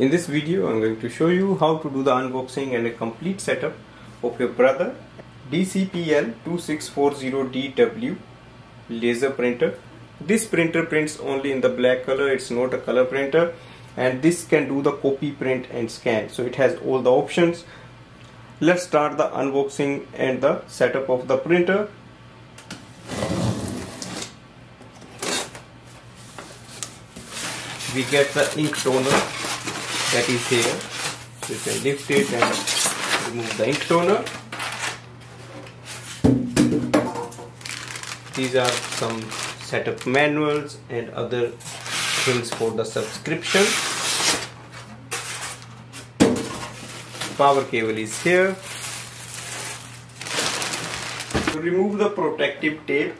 In this video I'm going to show you how to do the unboxing and a complete setup of your brother DCPL 2640DW laser printer. This printer prints only in the black color, it's not a color printer and this can do the copy print and scan so it has all the options. Let's start the unboxing and the setup of the printer. We get the ink toner that is here. So you can lift it and remove the ink toner. These are some setup manuals and other things for the subscription. Power cable is here. To remove the protective tape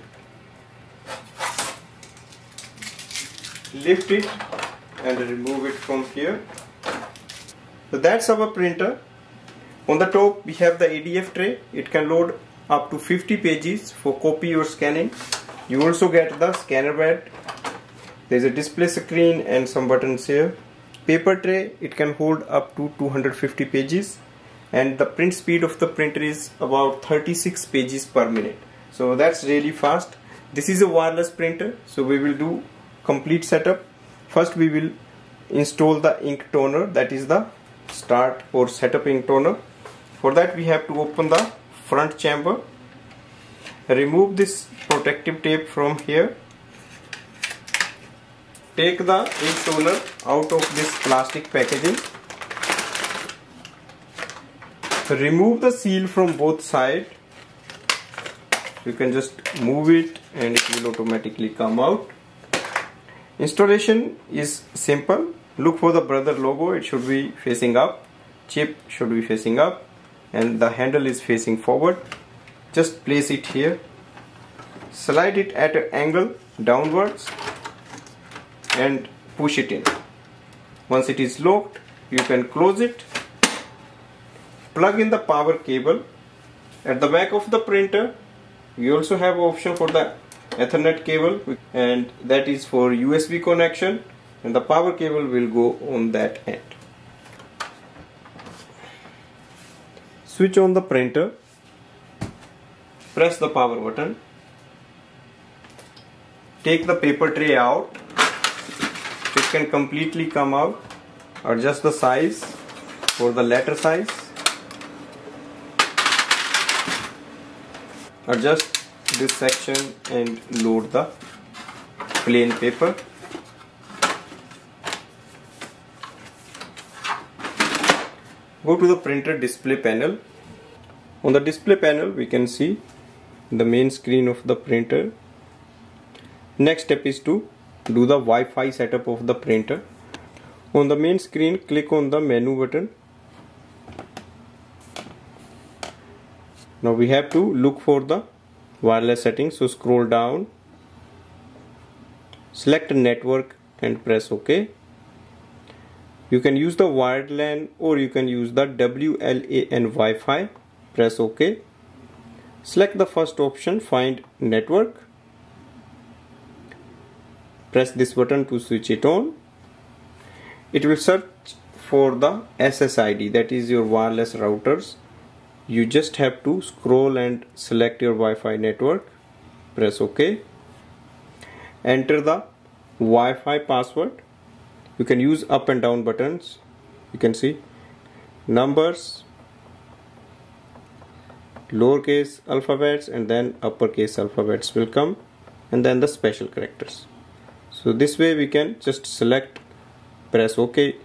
lift it and remove it from here so that's our printer. On the top we have the ADF tray. It can load up to 50 pages for copy or scanning. You also get the scanner bed there's a display screen and some buttons here. Paper tray it can hold up to 250 pages. And the print speed of the printer is about 36 pages per minute. So that's really fast. This is a wireless printer so we will do complete setup. First we will install the ink toner that is the start or set up ink toner. For that we have to open the front chamber. Remove this protective tape from here. Take the ink toner out of this plastic packaging. Remove the seal from both sides you can just move it and it will automatically come out. Installation is simple look for the brother logo it should be facing up. Chip should be facing up. And the handle is facing forward. Just place it here. Slide it at an angle downwards and push it in. Once it is locked you can close it. Plug in the power cable. At the back of the printer you also have option for the ethernet cable. And that is for USB connection and the power cable will go on that end. Switch on the printer, press the power button, take the paper tray out, it can completely come out, adjust the size for the letter size, adjust this section and load the plain paper go to the printer display panel. On the display panel we can see the main screen of the printer. Next step is to do the Wi-Fi setup of the printer. On the main screen click on the menu button. Now we have to look for the wireless settings. So scroll down select network and press ok you can use the wired LAN or you can use the WLAN Wi-Fi. Press OK. Select the first option, find network. Press this button to switch it on. It will search for the SSID that is your wireless routers. You just have to scroll and select your Wi-Fi network. Press OK. Enter the Wi-Fi password you can use up and down buttons. You can see. Numbers. Lowercase alphabets and then uppercase alphabets will come. And then the special characters. So this way we can just select press ok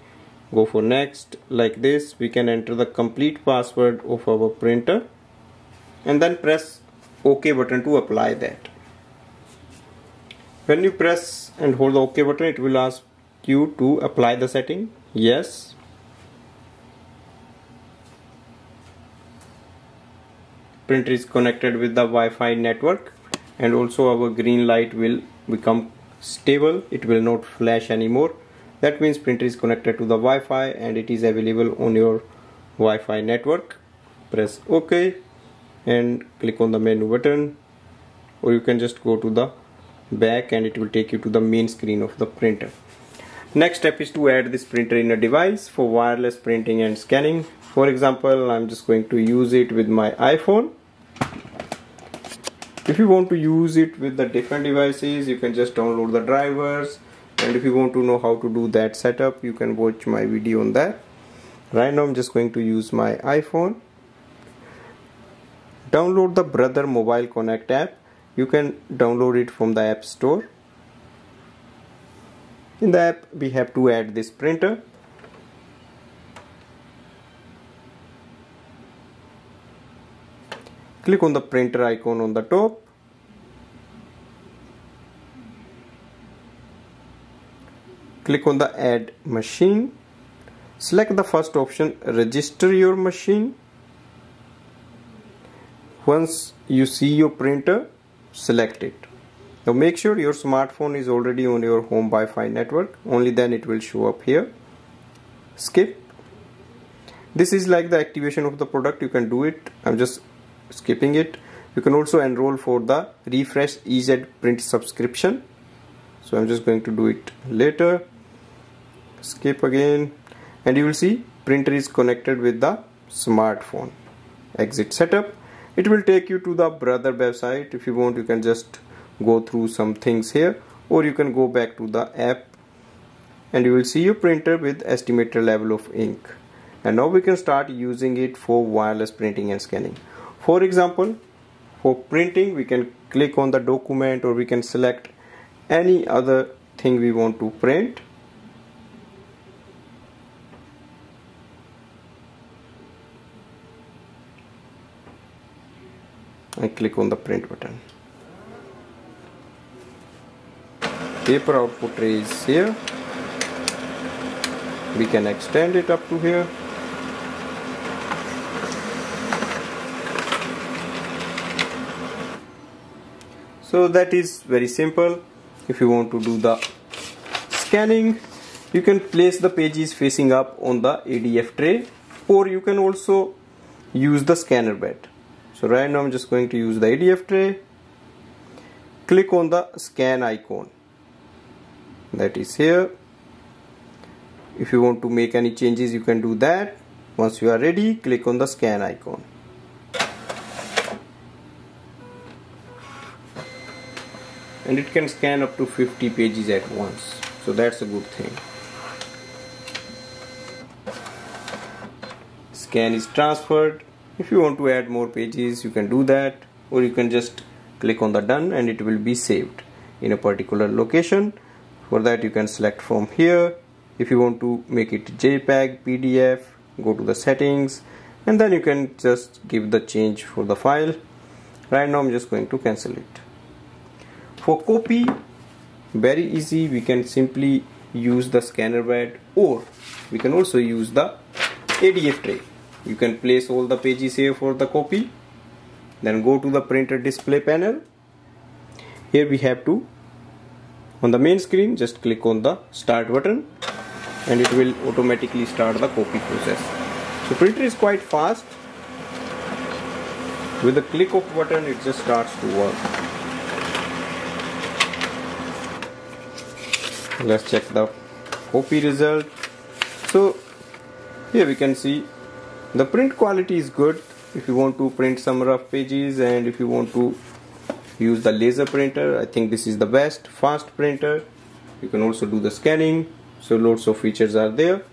go for next. Like this we can enter the complete password of our printer. And then press ok button to apply that. When you press and hold the ok button it will ask you to apply the setting? Yes. Printer is connected with the Wi-Fi network and also our green light will become stable. It will not flash anymore. That means printer is connected to the Wi-Fi and it is available on your Wi-Fi network. Press OK and click on the menu button or you can just go to the back and it will take you to the main screen of the printer next step is to add this printer in a device for wireless printing and scanning. For example I'm just going to use it with my iPhone. If you want to use it with the different devices you can just download the drivers. And if you want to know how to do that setup you can watch my video on that. Right now I'm just going to use my iPhone. Download the brother mobile connect app. You can download it from the app store in the app we have to add this printer. Click on the printer icon on the top. Click on the add machine. Select the first option register your machine. Once you see your printer select it now make sure your smartphone is already on your home Wi-Fi network. Only then it will show up here. Skip. This is like the activation of the product. You can do it. I'm just skipping it. You can also enroll for the refresh EZ print subscription. So I'm just going to do it later. Skip again. And you will see printer is connected with the smartphone. Exit setup. It will take you to the brother website. If you want you can just go through some things here or you can go back to the app and you will see your printer with estimated level of ink. And now we can start using it for wireless printing and scanning. For example for printing we can click on the document or we can select any other thing we want to print. And click on the print button paper output tray is here. We can extend it up to here. So that is very simple. If you want to do the scanning you can place the pages facing up on the ADF tray or you can also use the scanner bed. So right now I'm just going to use the ADF tray. Click on the scan icon that is here. If you want to make any changes you can do that. Once you are ready click on the scan icon. And it can scan up to 50 pages at once. So that's a good thing. Scan is transferred. If you want to add more pages you can do that. Or you can just click on the done and it will be saved in a particular location for that you can select from here. If you want to make it jpeg pdf go to the settings and then you can just give the change for the file. Right now i'm just going to cancel it. For copy very easy. We can simply use the scanner bed or we can also use the adf tray. You can place all the pages here for the copy. Then go to the printer display panel. Here we have to on the main screen just click on the start button and it will automatically start the copy process. So printer is quite fast. With the click of button it just starts to work. Let's check the copy result. So here we can see the print quality is good. If you want to print some rough pages and if you want to use the laser printer. I think this is the best fast printer. You can also do the scanning. So lots of features are there.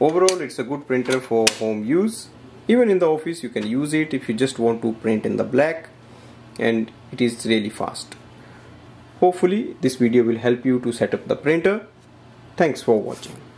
Overall it's a good printer for home use. Even in the office you can use it if you just want to print in the black. And it is really fast. Hopefully this video will help you to set up the printer. Thanks for watching